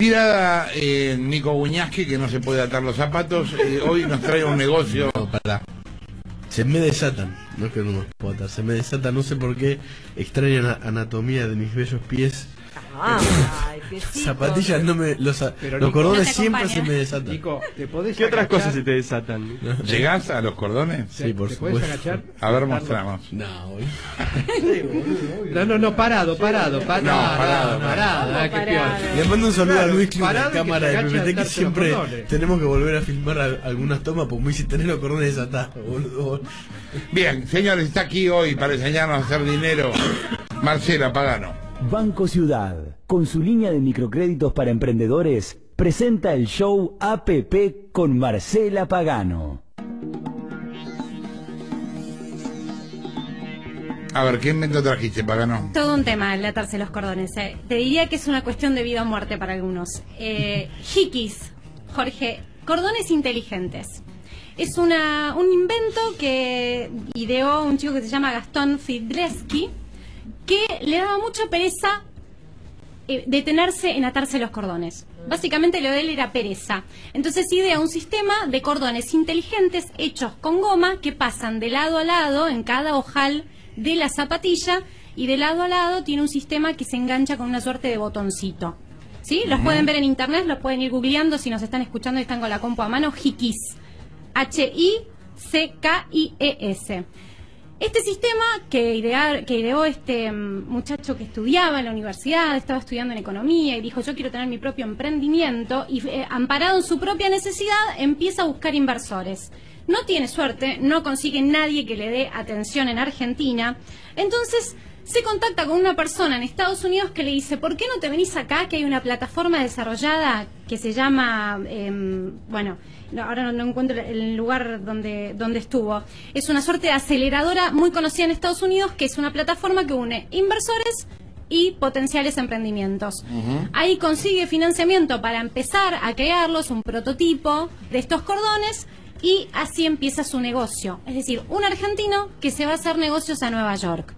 Tirada eh, Nico Buñasque, que no se puede atar los zapatos, eh, hoy nos trae un negocio. No, pará. Se me desatan, no es que no me puedo atar, se me desatan, no sé por qué, extraña ana- anatomía de mis bellos pies. Ay. Zapatillas no me. Los, Pero los Nico- cordones No te siempre acompaña. se me desatan. Nico, ¿te podés ¿Qué otras agachar? cosas se te desatan? ¿Llegás a los cordones? Sí, por ¿Te podés supuesto. agachar? A ver, mostramos. No, boludo. No, no, no, parado, parado, parado. No, parado, parado. ah, qué parado. piola. Le mando un saludo Claro, a Luis Club, parado la y que cámara de agacha PPT, que los siempre cordones. tenemos que volver a filmar a- algunas tomas porque me dice tener los cordones desatados, boludo. Bien, señores, está aquí hoy para enseñarnos a hacer dinero Marcela Pagano. Banco Ciudad, con su línea de microcréditos para emprendedores, presenta el show APP con Marcela Pagano. A ver, ¿qué invento trajiste, Pagano? Todo un tema el atarse los cordones. eh. Te diría que es una cuestión de vida o muerte para algunos. Eh, Hikis, Jorge, cordones inteligentes. Es una, un invento que ideó un chico que se llama Gastón Fidleski, que le daba mucha pereza eh, detenerse en atarse los cordones. Básicamente lo de él era pereza. Entonces idea un sistema de cordones inteligentes hechos con goma que pasan de lado a lado en cada ojal de la zapatilla y de lado a lado tiene un sistema que se engancha con una suerte de botoncito. ¿Sí? Los pueden ver en internet, los pueden ir googleando si nos están escuchando y están con la compu a mano. Hikis. H-I-C-K-I-E-S. Este sistema que, idear- que ideó este mm, muchacho que estudiaba en la universidad, estaba estudiando en economía y dijo yo quiero tener mi propio emprendimiento y eh, amparado en su propia necesidad empieza a buscar inversores. No tiene suerte, no consigue nadie que le dé atención en Argentina. Entonces se contacta con una persona en Estados Unidos que le dice, ¿por qué no te venís acá? Que hay una plataforma desarrollada que se llama, em, bueno, no, ahora no, no encuentro el lugar donde, donde estuvo. Es una suerte de aceleradora muy conocida en Estados Unidos, que es una plataforma que une inversores y potenciales emprendimientos. Ahí consigue financiamiento para empezar a crearlos, un prototipo de estos cordones, y así empieza su negocio. Es decir, un argentino que se va a hacer negocios a Nueva York.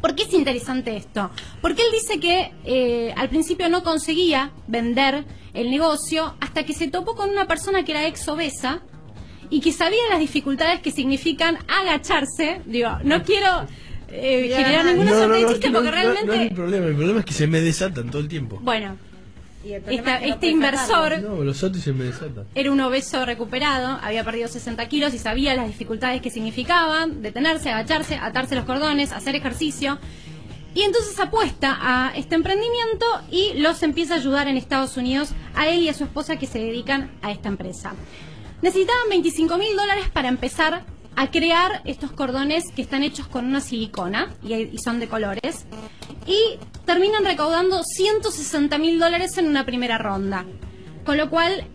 ¿Por qué es interesante esto? Porque él dice que eh, al principio no conseguía vender el negocio hasta que se topó con una persona que era ex obesa y que sabía las dificultades que significan agacharse. Digo, no quiero eh, generar ninguna no- porque no- no realmente... hay problema, el problema es que se me desatan todo el tiempo. bueno, Y el problema esta- es que no este inversor No, los otros se me desatan. era un obeso recuperado, había perdido 60 kilos y sabía las dificultades que significaban detenerse, agacharse, atarse los cordones, hacer ejercicio. Y entonces apuesta a este emprendimiento y los empieza a ayudar en Estados Unidos a él y a su esposa que se dedican a esta empresa. Necesitaban 25 mil dólares para empezar a crear estos cordones que están hechos con una silicona y, y son de colores. Y terminan recaudando 160 mil dólares en una primera ronda. Con lo cual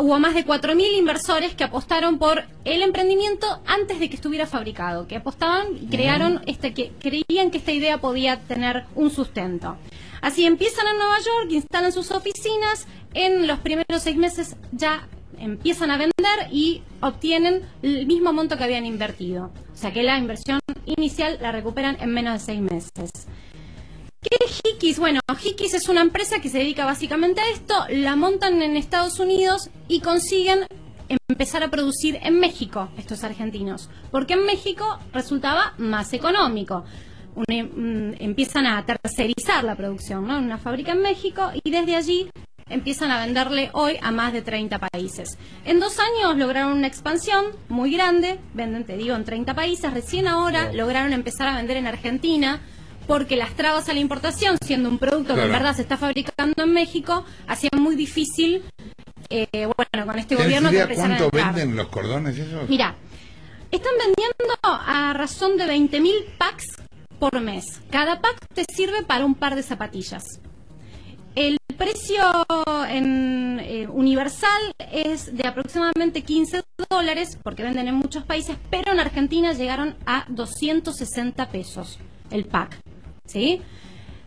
hubo más de 4.000 inversores que apostaron por el emprendimiento antes de que estuviera fabricado, que apostaban y crearon, este, que creían que esta idea podía tener un sustento. Así empiezan en Nueva York, instalan sus oficinas, en los primeros seis meses ya empiezan a vender y obtienen el mismo monto que habían invertido. O sea que la inversión inicial la recuperan en menos de seis meses. ¿Qué es Hikis? Bueno, Hikis es una empresa que se dedica básicamente a esto, la montan en Estados Unidos y consiguen empezar a producir en México estos argentinos, porque en México resultaba más económico. Una- mm, empiezan a tercerizar la producción, ¿no? Una fábrica en México y desde allí empiezan a venderle hoy a más de 30 países. En dos años lograron una expansión muy grande, venden, te digo, en 30 países. Recién ahora lograron empezar a vender en Argentina porque las trabas a la importación, siendo un producto que en verdad se está fabricando en México, hacían muy difícil, eh, bueno, con este ¿Tienes gobierno que idea a cuánto entrar. venden los cordones esos? Mira, están vendiendo a razón de 20.000 packs por mes. Cada pack te sirve para un par de zapatillas. El precio en eh, universal es de aproximadamente 15 dólares, porque venden en muchos países, pero en Argentina llegaron a 260 pesos el pack. ¿Sí?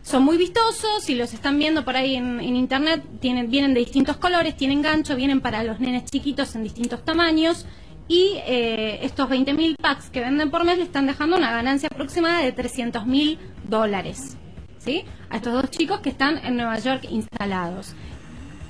Son muy vistosos, si los están viendo por ahí en, internet, tienen, vienen de distintos colores, tienen gancho, vienen para los nenes chiquitos en distintos tamaños. Y eh, estos 20.000 packs que venden por mes le están dejando una ganancia aproximada de 300.000 dólares. ¿Sí? A estos dos chicos que están en Nueva York instalados.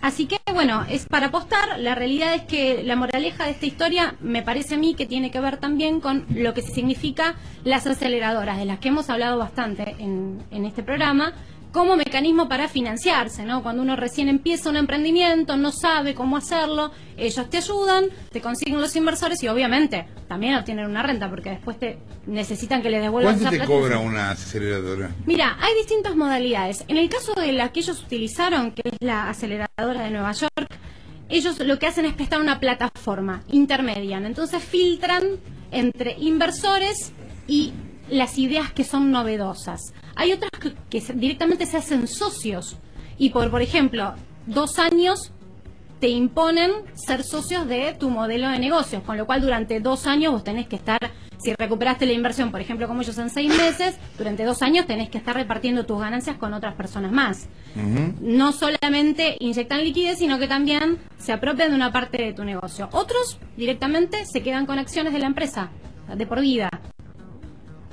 Así que bueno, es para apostar. La realidad es que la moraleja de esta historia me parece a mí que tiene que ver también con lo que significa las aceleradoras, de las que hemos hablado bastante en, en este programa, como mecanismo para financiarse, ¿no? Cuando uno recién empieza un emprendimiento, no sabe cómo hacerlo, ellos te ayudan, te consiguen los inversores y obviamente también obtienen una renta porque después te necesitan que les devuelvan ¿Cuánto esa te plata. cobra una aceleradora? Mira, hay distintas modalidades. En el caso de la que ellos utilizaron, que es la aceleradora de Nueva York, ellos lo que hacen es prestar una plataforma intermedia. Entonces filtran entre inversores y las ideas que son novedosas. Hay otras que, que directamente se hacen socios y por, por ejemplo, dos años te imponen ser socios de tu modelo de negocios, con lo cual durante dos años vos tenés que estar, si recuperaste la inversión, por ejemplo, como ellos en seis meses, durante dos años tenés que estar repartiendo tus ganancias con otras personas más. No solamente inyectan liquidez, sino que también se apropian de una parte de tu negocio. Otros directamente se quedan con acciones de la empresa, de por vida.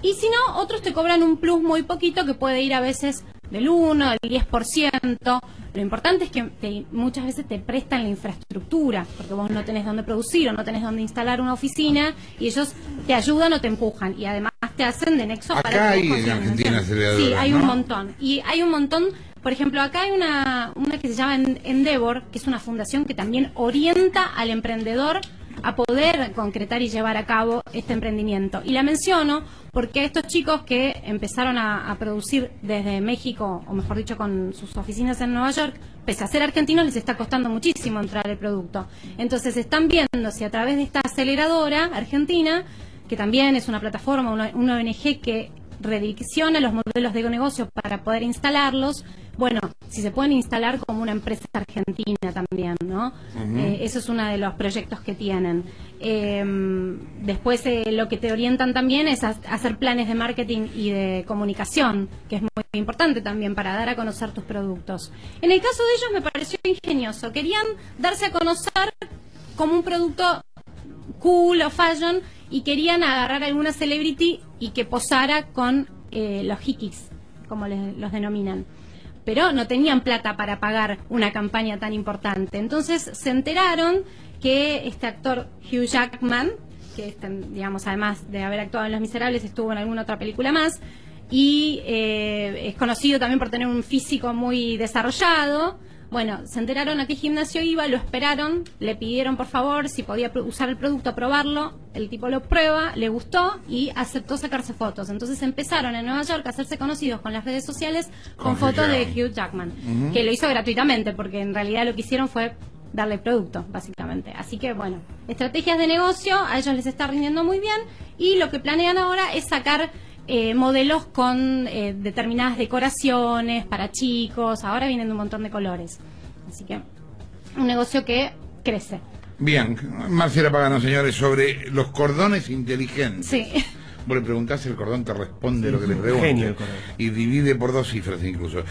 Y si no, otros te cobran un plus muy poquito que puede ir a veces del 1, del 10%. Lo importante es que te- muchas veces te prestan la infraestructura, porque vos no tenés dónde producir o no tenés dónde instalar una oficina y ellos te ayudan o te empujan y además te hacen de nexo Acá para hay en Argentina Sí, hay un ¿no? montón. Y hay un montón, por ejemplo, acá hay una, una que se llama En- Endeavor, que es una fundación que también orienta al emprendedor a poder concretar y llevar a cabo este emprendimiento. Y la menciono porque estos chicos que empezaron a, producir desde México, o mejor dicho, con sus oficinas en Nueva York, pese a ser argentinos, les está costando muchísimo entrar el producto. Entonces están viendo si a través de esta aceleradora argentina, que también es una plataforma, una, una ONG que redirecciona los modelos de negocio para poder instalarlos. Bueno, si se pueden instalar como una empresa argentina también, ¿no? Eh, eso es uno de los proyectos que tienen. Eh, después eh, lo que te orientan también es a- hacer planes de marketing y de comunicación, que es muy importante también para dar a conocer tus productos. En el caso de ellos me pareció ingenioso. Querían darse a conocer como un producto cool o fashion y querían agarrar a alguna celebrity y que posara con eh, los hikis, como les- los denominan. Pero no tenían plata para pagar una campaña tan importante. Entonces se enteraron que este actor Hugh Jackman, que digamos además de haber actuado en Los Miserables estuvo en alguna otra película más y eh, es conocido también por tener un físico muy desarrollado. Bueno, se enteraron a qué gimnasio iba, lo esperaron, le pidieron por favor si podía usar el producto, probarlo. El tipo lo prueba, le gustó y aceptó sacarse fotos. Entonces empezaron en Nueva York a hacerse conocidos con las redes sociales con, Con fotos Hugh de Jackman. Hugh Jackman, que lo hizo gratuitamente porque en realidad lo que hicieron fue darle producto, básicamente. Así que bueno, estrategias de negocio, a ellos les está rindiendo muy bien y lo que planean ahora es sacar eh, modelos con eh, determinadas decoraciones para chicos, ahora vienen de un montón de colores. Así que un negocio que crece. Bien, Marcela Pagano, señores, sobre los cordones inteligentes. Sí. Vos le preguntás, el cordón te responde lo que le preguntas. genio el cordón. Y divide por dos cifras incluso.